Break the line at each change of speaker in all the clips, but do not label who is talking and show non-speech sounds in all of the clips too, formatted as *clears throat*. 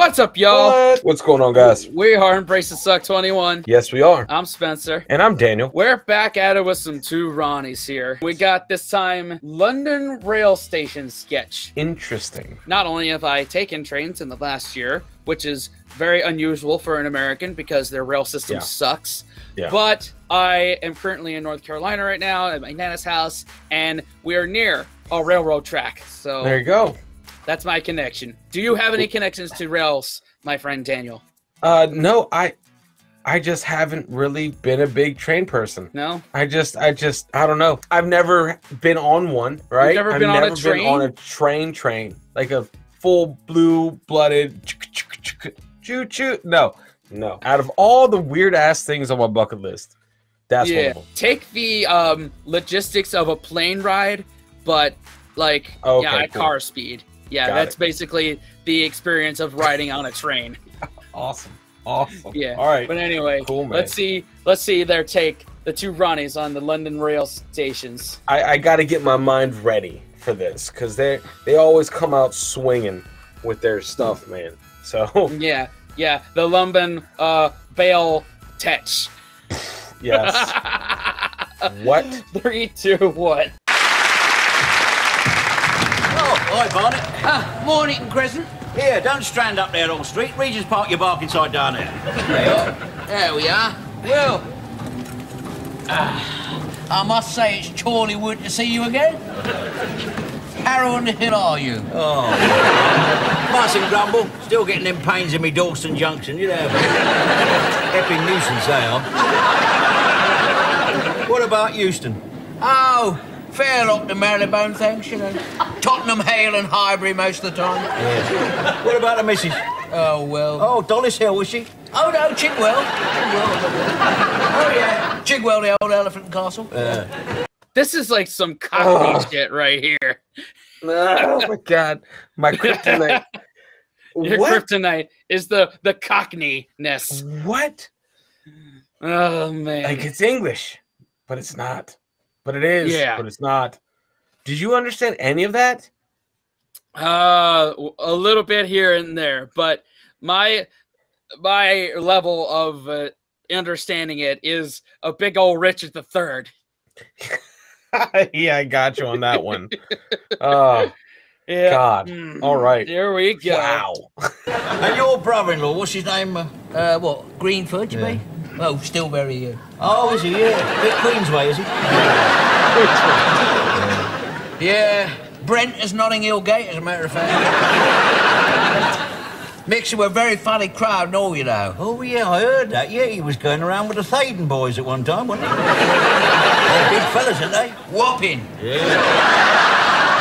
What's up, y'all?
What? What's going on, guys?
We are Embrace the Suck 21.
Yes, we are.
I'm Spencer.
And I'm Daniel.
We're back at it with some two Ronnies here. We got this time London Rail Station sketch.
Interesting.
Not only have I taken trains in the last year, which is very unusual for an American because their rail system
Yeah.
sucks,
Yeah.
but I am currently in North Carolina right now at my Nana's house, and we are near a railroad track. So
There you go.
That's my connection. Do you have any connections to rails, my friend Daniel?
Uh, no, I, I just haven't really been a big train person.
No?
I just, I just, I don't know. I've never been on one. Right?
never
I've
been on a
never
train?
on a train, train like a full blue-blooded choo choo. No, no. Out of all the weird ass things on my bucket list, that's
yeah.
them.
Take the um, logistics of a plane ride, but like
Okay,
yeah, at
cool.
car speed. Yeah,
Got
that's
it.
basically the experience of riding on a train. *laughs*
Awesome. Awesome.
Yeah.
All right.
But anyway,
Cool, man.
let's see. Let's see their take. The two Ronnies on the London rail stations.
I, I got to get my mind ready for this because they they always come out swinging with their stuff, man. So *laughs*
Yeah, yeah. The London uh, Bale Tech.
yes, *laughs* what?
Three, two, one.
Hi, Barnet.
Ah, Mornington Crescent.
Here, don't strand up there on the street. Regent's Park your bark inside down there.
There we are. Well, ah, I must say it's Chorleywood to see you again. Harrow on the hill are you? Oh.
Mustn't grumble. Still getting them pains in me Dalston Junction, you know. Epping nuisance they are. What about Euston?
Oh, Fairlop to Marylebone, thanks, you know. Tottenham, Hale and Highbury most of the time.
What about the missus?
Oh, well.
Oh, Dollis Hill, was she?
Oh, no, Chigwell. Chigwell. Oh, yeah. Chigwell, the old elephant and castle.
This is like some cockney shit right here.
Oh my god, my kryptonite. *laughs*
Your
what?
kryptonite is the the cockneyness.
What?
Oh man.
Like it's English, but it's not. But it is.
Yeah.
But it's not. Did you understand any of that?
Uh, a little bit here and there, but my my level of uh, understanding it is a big old Richard the Third. *laughs*
yeah, I got you on that one. Oh *laughs*
Yeah.
God.
Mm,
All right.
There we go.
Wow. *laughs*
And your brother-in-law, what's his name? Uh,
Uh, what, Greenford, you
Yeah.
mean? Oh, still very, uh,
oh, is he? Yeah. Bit Queensway, is he?
Yeah, Brent is Notting Hill Gate, as a matter of fact. Mixing with a very funny crowd, and all you know.
Oh, yeah, I heard that. Yeah, he was going around with the Theydon boys at one time, wasn't he? *laughs* They're big fellas, aren't they?
Whopping. Yeah.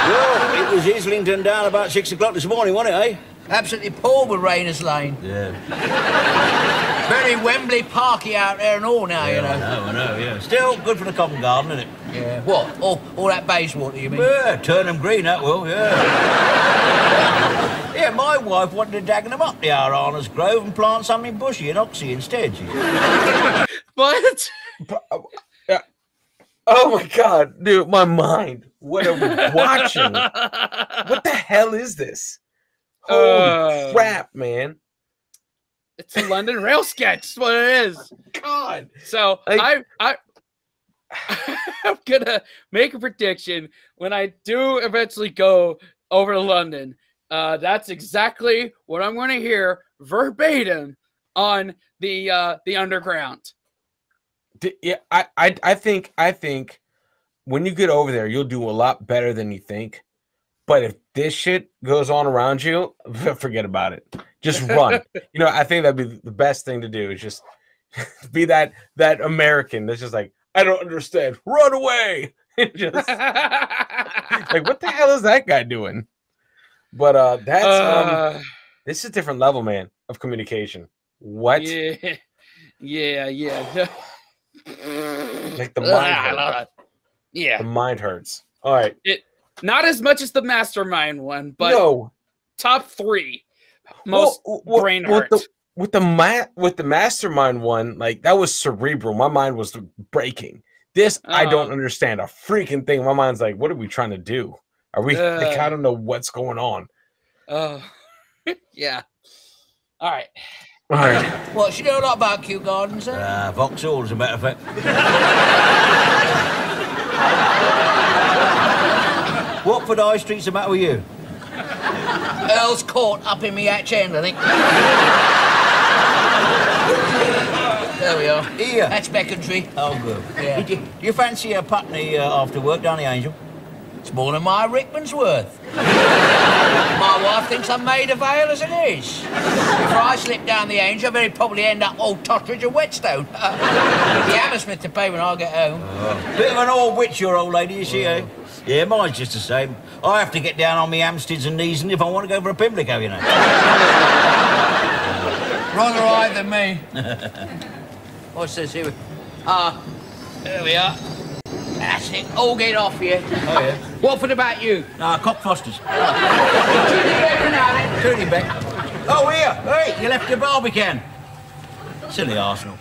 well, it was Islington down about six o'clock this morning, wasn't it, eh?
Absolutely poor with Rayners Lane.
Yeah.
Very Wembley Parky out there and all now, you
I
know.
know, I know, yeah. Still good for the Covent Garden, isn't it?
Yeah. What? All, all that Bayswater, you mean?
Yeah, turn them green, that will, yeah. *laughs* yeah, my wife wanted to dag them up the Arnos Grove and plant something bushy and oxy instead. She *laughs*
What?
Oh my god, dude, my mind. What are we watching? *laughs* what the hell is this? Holy
Uh,
crap, man.
It's a London rail sketch. That's what it is.
God.
So
Like-
I I *laughs* I'm gonna make a prediction when I do eventually go over to London. Uh, that's exactly what I'm going to hear verbatim on the uh, the underground.
D- Yeah, I, I I think I think when you get over there, you'll do a lot better than you think. But if this shit goes on around you, *laughs* forget about it. Just run. *laughs* you know, I think that'd be the best thing to do is just *laughs* be that that American that's just like, I don't understand. Run away. just like what the hell is that guy doing? But uh that's um
Uh,
this is a different level, man, of communication. What?
yeah, yeah, yeah.
Like the mind hurts.
Ah, yeah,
The mind hurts. All right.
Not as much as the mastermind one, but
no.
top three most
Well, well,
brain
with
hurt.
the with the ma- with the mastermind one, like that was cerebral. My mind was breaking. This I don't
Oh.
understand a freaking thing. My mind's like, what are we trying to do? Are we? like, I
Uh.
don't know what's going on.
Oh, *laughs* yeah. All right.
All right. *clears throat*
What, you know a lot about Kew Gardens, eh?
Uh, Vauxhall, as a matter of fact. *laughs* Watford High Street's the matter with you?
Earl's Court up in me hatch end, I think. there we are.
Here.
That's Becontree.
Oh, good.
Yeah.
Do, you, do you fancy a putney uh, after work, don't you, Angel?
It's more than my Richmond's worth. my wife thinks I'm made of ale as it is. If I slip down the Angel, I'll very probably end up old Totteridge or Whetstone. the Hammersmith to pay when I get home.
Bit of an old witch, your old lady, is she, eh? Yeah, mine's just the same. I have to get down on me hamsters and knees and if I want to go for a Pimlico, you know. *laughs*
Rather high than me. *laughs* What's this here? Ah, there we are. That's it. All get off here.
Oh, yeah.
What for about you?
Nah, Cockfosters. *laughs*
Every
Tooting back. Oh, here. Hey, you left your Barbican. Silly Arsenal.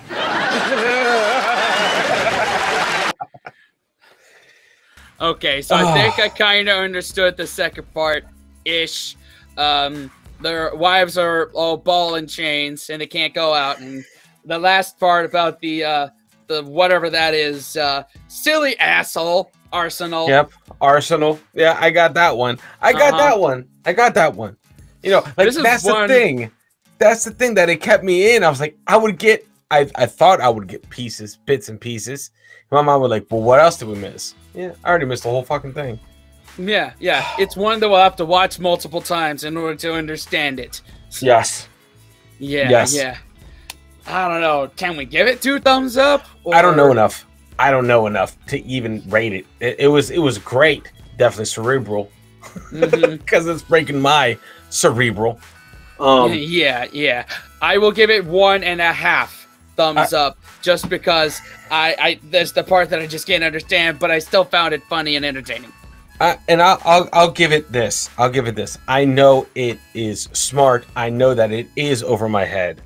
Okay, so I think I kind of understood the second part ish. Um, their wives are all ball and chains, and they can't go out. And the last part about the uh, the whatever that is, uh, silly asshole Arsenal.
Yep. Arsenal. Yeah, I got that one. I got
Uh-huh.
that one. I got that one. You know, like
This is
that's
one-
the thing. That's the thing that it kept me in. I was like, I would get. I I thought I would get pieces, bits and pieces. My mom would like, well, what else did we miss? Yeah, I already missed the whole fucking thing.
Yeah, yeah. *sighs* It's one that we'll have to watch multiple times in order to understand it.
Yes.
Yeah,
Yes.
yeah. I don't know. Can we give it two thumbs up?
I don't know enough. I don't know enough to even rate it. It, it was it was great. Definitely cerebral *laughs* because it's breaking my cerebral. Um,
yeah, yeah. I will give it one and a half thumbs up just because I, I that's the part that I just can't understand, but I still found it funny and entertaining.
I, and I'll, I'll I'll give it this. I'll give it this. I know it is smart. I know that it is over my head,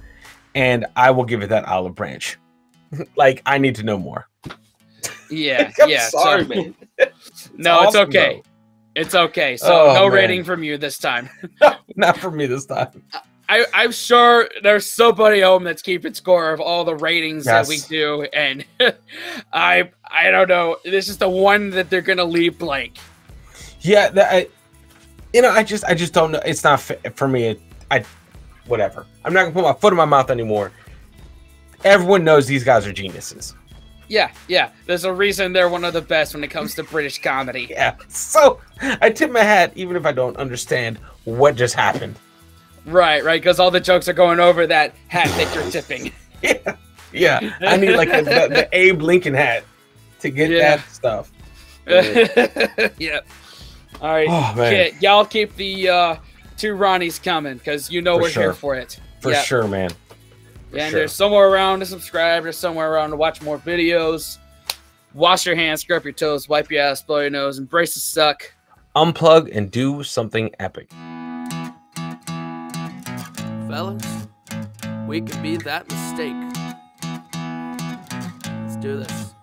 and I will give it that olive branch. *laughs* like I need to know more.
Yeah, *laughs* yeah.
sorry,
so- *laughs*
man.
no, it's
awesome,
okay. It's okay. So
Oh,
no
man.
rating from you this time.
Not for me this time.
Uh, I, I'm sure there's somebody home that's keeping score of all the ratings that we do, and *laughs* I I don't know. This is the one that they're gonna leave blank.
Yeah, that I, you know, I just I just don't know. It's not for me. It, I, whatever. I'm not gonna put my foot in my mouth anymore. Everyone knows these guys are geniuses.
Yeah, yeah. There's a reason they're one of the best when it comes to British comedy.
Yeah. So I tip my hat, even if I don't understand what just happened.
Right, right, because all the jokes are going over that hat that you're tipping. *laughs*
Yeah. Yeah. I need like the, the Abe Lincoln hat to get
Yeah.
that stuff. *laughs*
yeah. All right,
Oh,
y'all keep the uh, two Ronnies coming because you know
For
we're here for it.
For
yeah.
sure, man. For
and
sure.
there's somewhere around to subscribe. There's somewhere around to watch more videos. Wash your hands, scrub your toes, wipe your ass, blow your nose, embrace the suck.
Unplug and do something epic.
Fellas, we could be that mistake. Let's do this.